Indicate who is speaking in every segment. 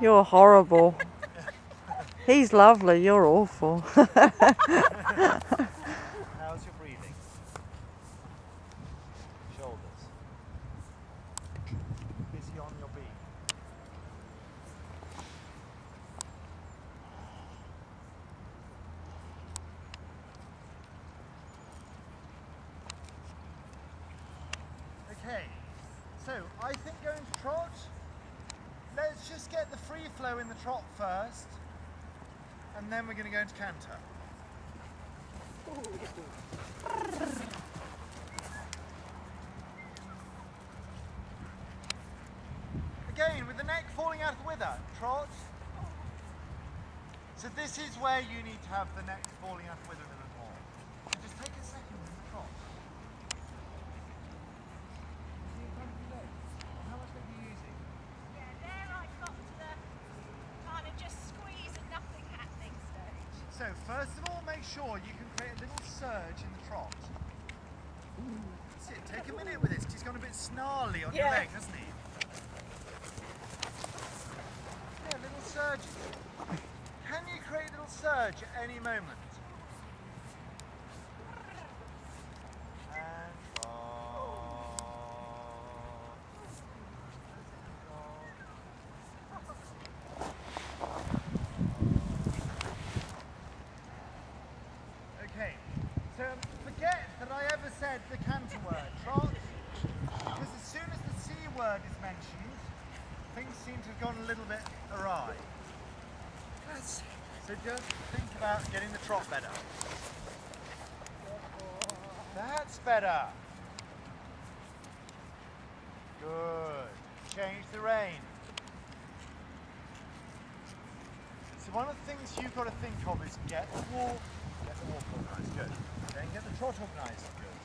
Speaker 1: You're horrible. He's lovely, you're awful.
Speaker 2: How's your breathing? Shoulders. Busy on your beat. Okay, so I think going to trot, let's just get the free flow in the trot first, and then we're going to go into canter. Again, with the neck falling out of the wither, trot. So this is where you need to have the neck falling out of the wither a little more. So just take a second in the trot. See in front of your legs. How much leg are you using?
Speaker 3: Yeah, there I got to the kind of just squeeze and nothing happening stage.
Speaker 2: So first of all, make sure you can create a little surge in the trot. That's it. Take a minute with this. 'cause He's gone a bit snarly on your leg, hasn't he? Yeah, little surges. Can you create a little surge at any moment? And drop. Okay, so forget that I ever said the canter word, trot, because as soon as the C word is mentioned, things seem to have gone a little bit awry. So just think about getting the trot better. That's better. Good. Change the rein. So one of the things you've got to think of is get the walk, get the walk organised, good. Then get the trot organised, good.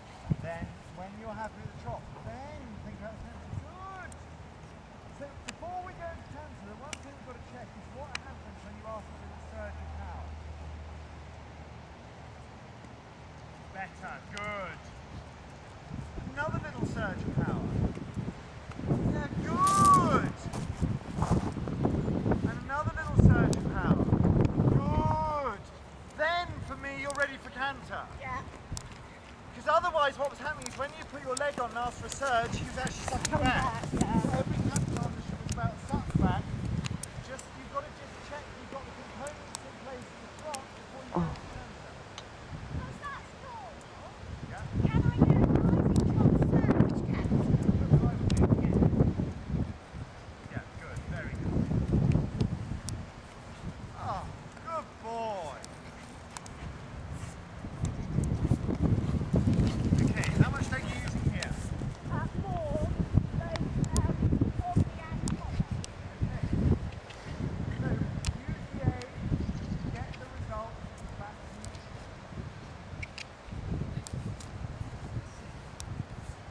Speaker 2: Then when you're happy with the trot, then think about the canter, good. So before we go into canter, the one thing we've got to check is what happens when you ask for the surge of power. Better, good. Another little surge of power. Yeah, good. And another little surge of power. Good. Then, for me, you're ready for canter.
Speaker 3: Yeah.
Speaker 2: Because otherwise, what was happening is when you put your leg on and asked for a surge, he was actually sucking
Speaker 3: Come
Speaker 2: back.
Speaker 3: back, yeah.
Speaker 2: So every canter on the ship was about suck back. Just you've got to just check you've got the components in place to trot before you go to canter.
Speaker 3: Because that's normal.
Speaker 2: Yeah.
Speaker 3: Can I do a rising trot surge canter?
Speaker 2: Look what I would do. Yeah, good, very good. Oh, good boy. Okay, how much leg are you using here?
Speaker 3: Uh, more, both um, on the and top.
Speaker 2: Okay. So use the A, get the result back to neutral.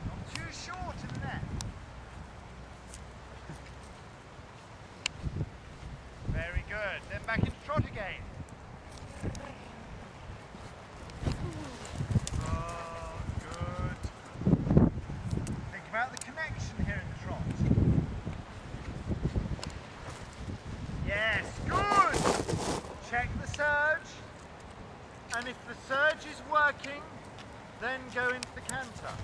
Speaker 2: Not too short in the neck. Very good. Then back into trot again. Oh, good. Think about the connection here in the trot. Yes, good. Check the surge. And if the surge is working, then go into the canter.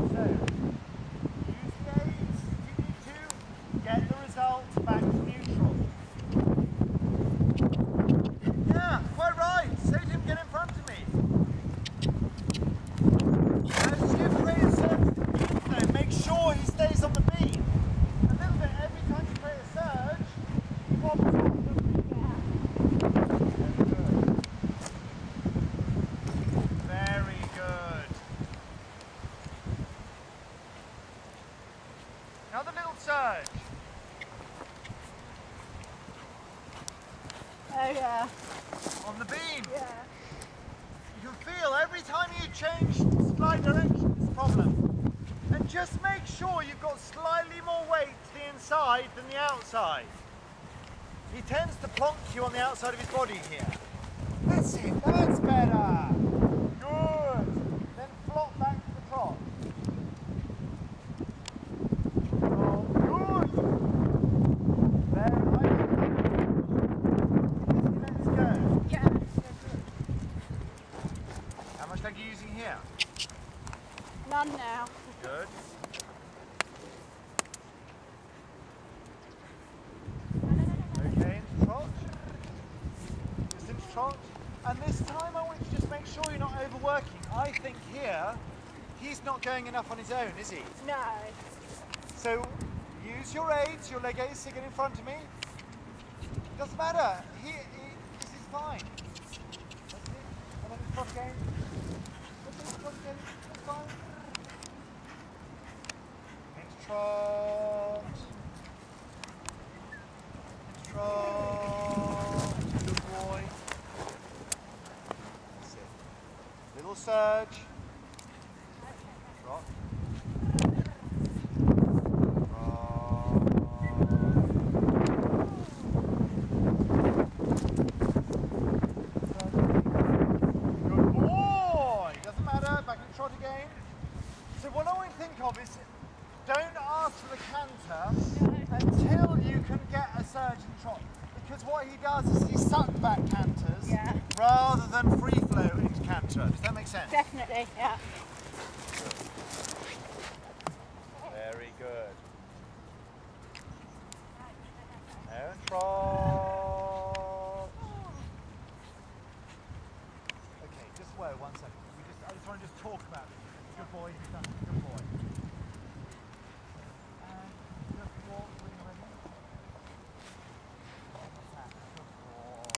Speaker 2: So, use the aids if you need to. Get the result back to neutral. Yeah, quite right. Say him, get in front of me. As a surge, though, make sure he stays on the beam. A little bit every time you create a surge, he wobbles off. Very good. Very good. Another little surge.
Speaker 3: Oh yeah,
Speaker 2: On the beam.
Speaker 3: yeah.
Speaker 2: You can feel every time you change slide direction, it's a problem. And just make sure you've got slightly more weight to the inside than the outside. He tends to plonk you on the outside of his body here. That's it, that's better. Good. Then flop back to the trot. Oh, good. There, right. Let's go.
Speaker 3: Yeah.
Speaker 2: How much leg are you using here?
Speaker 3: None now.
Speaker 2: Good. Okay, into trot. Just into trot. And this time I want you to just make sure you're not overworking. I think here, he's not going enough on his own, is he?
Speaker 3: No.
Speaker 2: So use your aids, your leg aids to get in front of me. Doesn't matter. He, he, this is fine. That's it. And then it's again. That's it. That's fine. Trot. Trot. Good boy. That's it. Little surge. Trot. Back in trot again. So what I think of is don't ask for the canter until you can get a surgeon trot. Because what he does is he sucks back canters
Speaker 3: yeah.
Speaker 2: rather than free flow into canter. Does that make sense?
Speaker 3: Definitely, yeah.
Speaker 2: Very good. And trot. Okay, just wait one second. We just, I just want to just talk about it. Good boy, you've done it. Good boy.